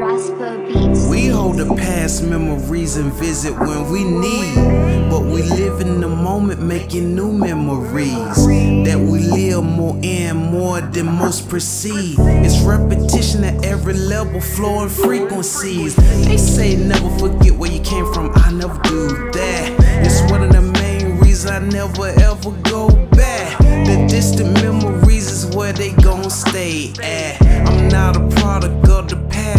We hold the past memories and visit when we need. But we live in the moment making new memories. That we live more in more than most perceive. It's repetition at every level, flowing frequencies. They say never forget where you came from. I never do that. It's one of the main reasons I never ever go back. The distant memories is where they gon' stay at. I'm not a product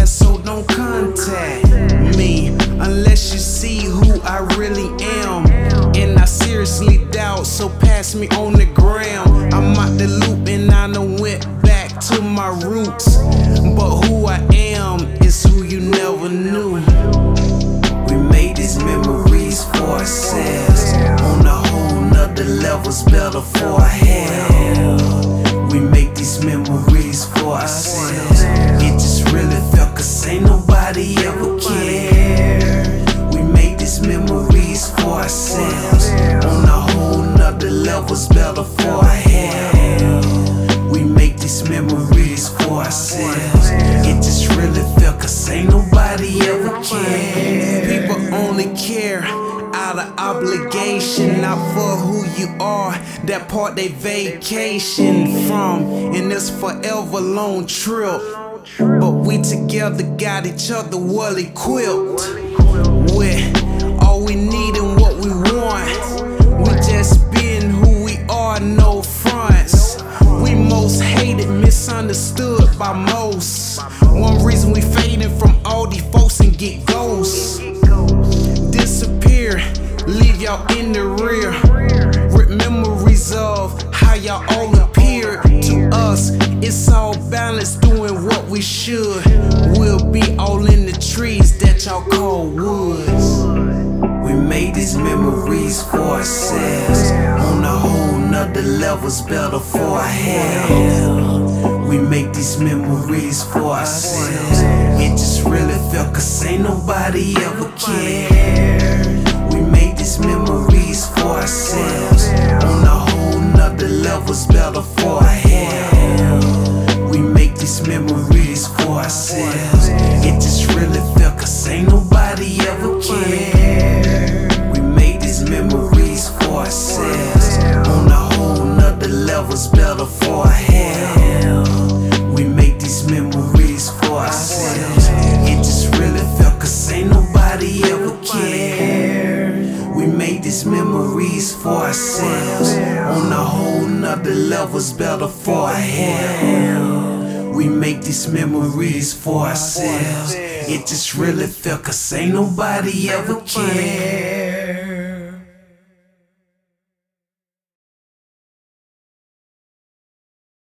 of the past, so don't contact me unless you see who I really am. And I seriously doubt, so pass me on the ground. I'm out the loop and I done went back to my roots. But who I am is who you never knew. We made these memories for ourselves on a whole nother levels, better for health. We make these memories for ourselves. It just cause ain't nobody ever cared. We make these memories for ourselves on a whole nother levels, better for our health. We make these memories for ourselves. It just really felt cause ain't nobody ever cared. People only care out of obligation, not for who you are. That part they vacation from, and this forever long trip. But we together got each other well equipped with all we need and what we want. We just being who we are, no fronts. We most hated, misunderstood by most. One reason we fading from all these folks and get ghosts. Disappear, leave y'all in the rear. With memories of how y'all all appeared to us. It's all we should. We'll be all in the trees that y'all call woods. We made these memories for ourselves on a whole nother levels, better for health. We make these memories for ourselves. It just really felt cause ain't nobody ever cared. Cared. We made these memories for ourselves on a whole nother levels, better for health. We make these memories for ourselves. It just really felt cause ain't nobody ever cared. We made these memories for ourselves on a whole nother levels, better for health. We make these memories for ourselves. It just really felt cause ain't nobody ever cared.